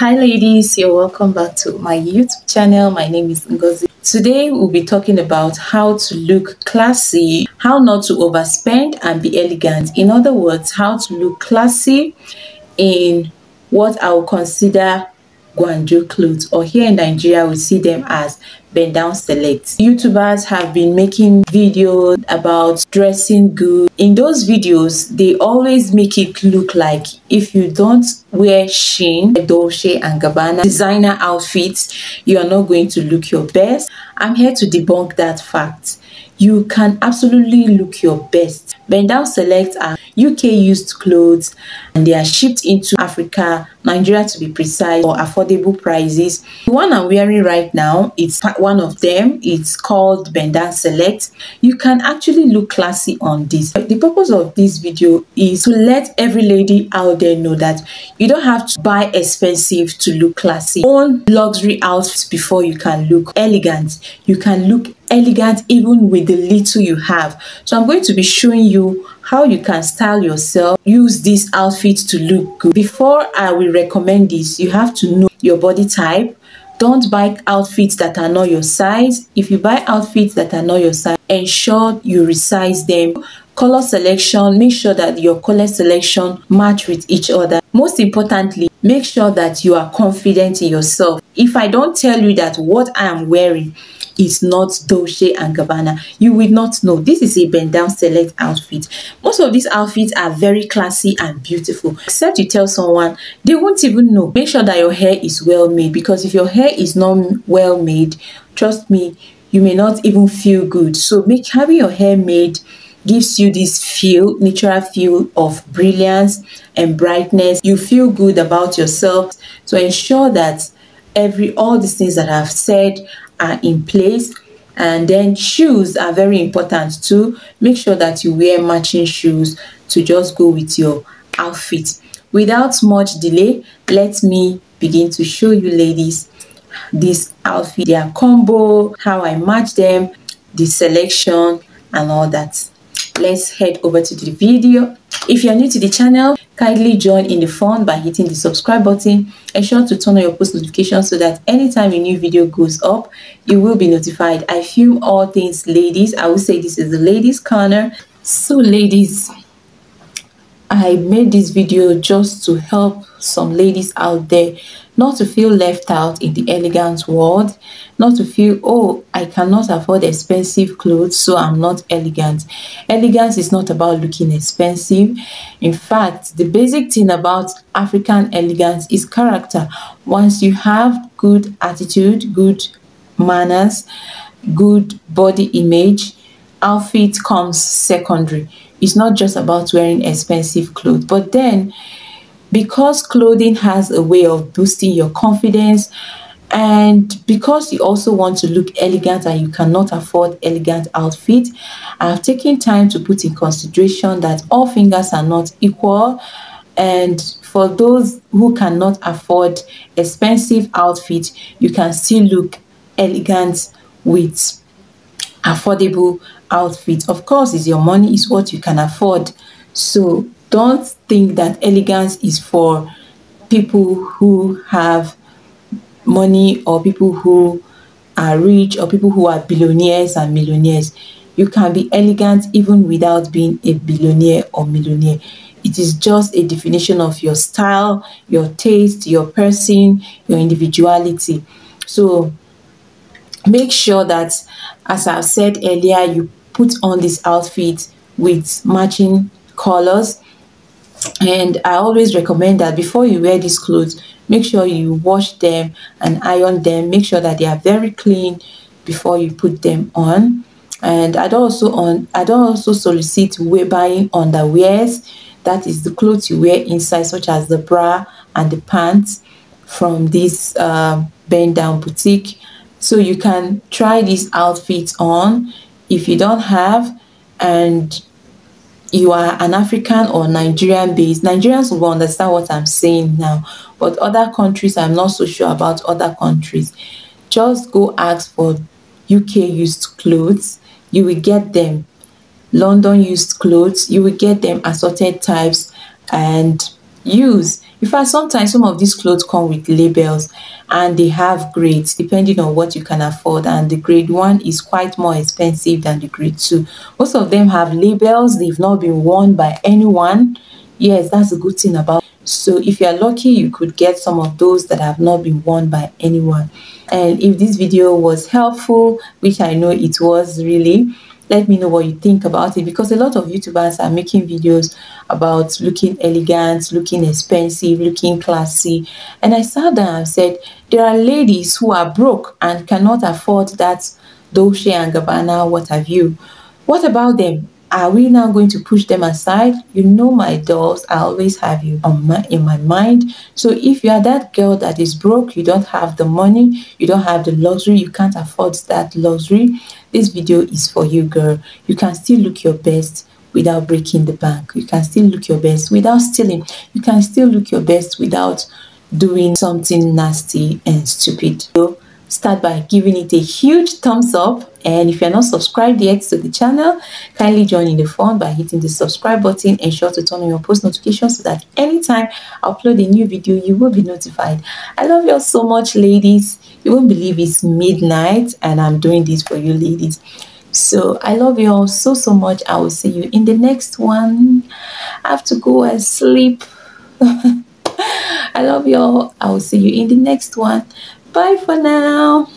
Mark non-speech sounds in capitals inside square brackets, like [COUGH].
Hi ladies, you're welcome back to my YouTube channel. My name is Ngozi. Today we'll be talking about how to look classy, how not to overspend and be elegant. In other words, how to look classy in what I will consider Gwanjo clothes or here in Nigeria we see them as bend down select. YouTubers have been making videos about dressing good. In those videos, they always make it look like if you don't wear Shein, Dolce and Gabbana designer outfits, you are not going to look your best. I'm here to debunk that fact. You can absolutely look your best. Bend down select are UK used clothes and they are shipped into Africa, Nigeria to be precise, for affordable prices. The one I'm wearing right now, it's one of them. It's called Bend Down Select. You can actually look classy on this. The purpose of this video is to let every lady out there know that you don't have to buy expensive to look classy. Own luxury outfits before you can look elegant. You can look elegant even with the little you have. So I'm going to be showing you how you can style yourself, use this outfit to look good. Before I will recommend this, you have to know your body type. Don't buy outfits that are not your size. If you buy outfits that are not your size, ensure you resize them. Color selection, make sure that your color selection match with each other. Most importantly, make sure that you are confident in yourself. If I don't tell you that what I am wearing is not Dolce and Gabbana. You will not know. This is a bend down select outfit. Most of these outfits are very classy and beautiful. Except you tell someone, they won't even know. Make sure that your hair is well made because if your hair is not well made, trust me, you may not even feel good. So make having your hair made gives you this feel, natural feel of brilliance and brightness. You feel good about yourself. So ensure that every all these things that I've said are in place. And then shoes are very important too. Make sure that you wear matching shoes to just go with your outfit. Without much delay let me begin to show you ladies this outfit their combo how i match them the selection and all that. Let's head over to the video. If you're new to the channel kindly join in the fun by hitting the subscribe button. Ensure to turn on your post notifications so that anytime a new video goes up you will be notified. I film all things ladies. I will say this is the ladies corner. So ladies i made this video just to help some ladies out there not to feel left out in the elegant world, not to feel, oh, I cannot afford expensive clothes, so I'm not elegant. Elegance is not about looking expensive. In fact, the basic thing about African elegance is character. Once you have good attitude, good manners, good body image, outfit comes secondary. It's not just about wearing expensive clothes, but then because clothing has a way of boosting your confidence and because you also want to look elegant and you cannot afford elegant outfit i have taken time to put in consideration that all fingers are not equal. And for those who cannot afford expensive outfit you can still look elegant with affordable outfit of course is your money is what you can afford so don't think that elegance is for people who have money or people who are rich or people who are billionaires and millionaires. You can be elegant even without being a billionaire or millionaire. It is just a definition of your style, your taste, your person, your individuality. So make sure that, as i've said earlier, you put on this outfit with matching colors. And i always recommend that before you wear these clothes make sure you wash them and iron them. Make sure that they are very clean before you put them on. And i'd also on i'd also solicit wear buying underwears. That is the clothes you wear inside such as the bra and the pants from this uh, bend down boutique so you can try these outfits on if you don't have and you are an African or Nigerian based, Nigerians will understand what I'm saying now. But other countries, I'm not so sure about other countries. Just go ask for UK used clothes. You will get them. London used clothes. You will get them assorted types and use. In fact sometimes some of these clothes come with labels and they have grades depending on what you can afford. And the grade one is quite more expensive than the grade two. Most of them have labels. They've not been worn by anyone. Yes that's a good thing about so if you're lucky you could get some of those that have not been worn by anyone. And if this video was helpful which i know it was really let me know what you think about it because a lot of youtubers are making videos about looking elegant looking expensive looking classy. And i sat down and said there are ladies who are broke and cannot afford that dolce and gabbana what have you? What about them are we now going to push them aside? You know my dolls i always have you on my in my mind. So if you are that girl that is broke you don't have the money you don't have the luxury you can't afford that luxury this video is for you girl. You can still look your best without breaking the bank. You can still look your best without stealing. You can still look your best without doing something nasty and stupid. So start by giving it a huge thumbs up and if you're not subscribed yet to the channel kindly join in the fun by hitting the subscribe button and ensure to turn on your post notifications so that anytime i upload a new video you will be notified. I love you all so much ladies. You won't believe it's midnight and i'm doing this for you ladies. So i love you all so so much. I will see you in the next one. I have to go and sleep. [LAUGHS] I love you all. I will see you in the next one. Bye for now.